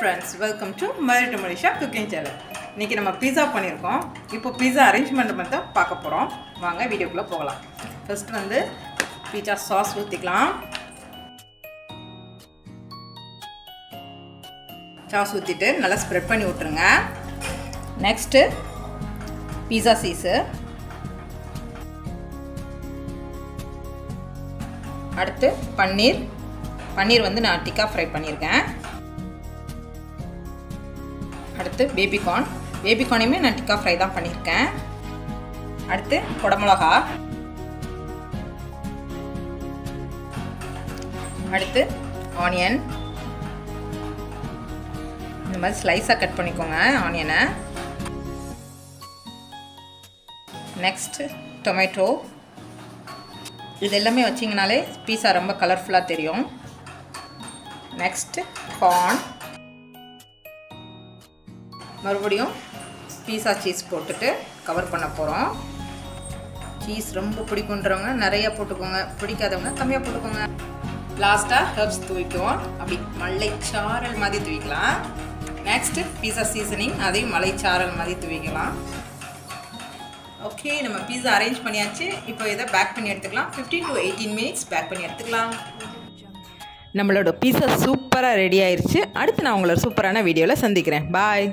Friends welcome to Madurai Malesha cooking channel இன்றைக்கி நம்ம pizza பண்ணியிருக்கோம். இப்போ பிஸா அரேஞ்ச்மெண்ட் மட்டும் பார்க்க போகிறோம் வாங்க வீடியோக்குள்ளே போகலாம். ஃபஸ்ட்டு வந்து பீஸா சாஸ் ஊற்றிக்கலாம் சாஸ் ஊற்றிட்டு நல்லா ஸ்ப்ரெட் பண்ணி விட்ருங்க நெக்ஸ்ட்டு பீஸா சீஸு அடுத்து பன்னீர். பன்னீர் வந்து நான் டிக்கா ஃப்ரை பண்ணியிருக்கேன். அடுத்து பேபிகார்ன் பேபிகார்னையுமே நான் டிக்கா ஃப்ரை தான் பண்ணியிருக்கேன் அடுத்து குடமிளகா. அடுத்து ஆனியன் இந்த மாதிரி ஸ்லைஸாக கட் பண்ணிக்கோங்க ஆனியனை நெக்ஸ்ட் டொமேட்டோ இது எல்லாமே வச்சிங்கனாலே பீஸா ரொம்ப கலர்ஃபுல்லாக தெரியும். நெக்ஸ்ட்டு கார்ன் மறுபடியும் பீஸா சீஸ் போட்டுட்டு கவர் பண்ண போகிறோம் சீஸ் ரொம்ப பிடிக்குன்றவங்க நிறையா போட்டுக்கோங்க. பிடிக்காதவங்க கம்மியாக போட்டுக்கோங்க. லாஸ்ட்டாக ஹெர்ப்ஸ் தூவிக்குவோம். அப்படி மல்லைச்சாரல் மாதிரி தூவிக்கலாம். நெக்ஸ்ட்டு பீஸா சீசனிங் அதையும் மலைச்சாரல் மாதிரி தூவிக்கலாம். ஓகே நம்ம பீஸா அரேஞ்ச் பண்ணியாச்சு. இப்போ இதை பேக் பண்ணி எடுத்துக்கலாம். Fifteen to eighteen minutes bake பண்ணி எடுத்துக்கலாம். நம்மளோட பீஸா சூப்பராக ரெடி ஆயிடுச்சு அடுத்து நான் உங்களை சூப்பரான வீடியோவில் சந்திக்கிறேன். பாய்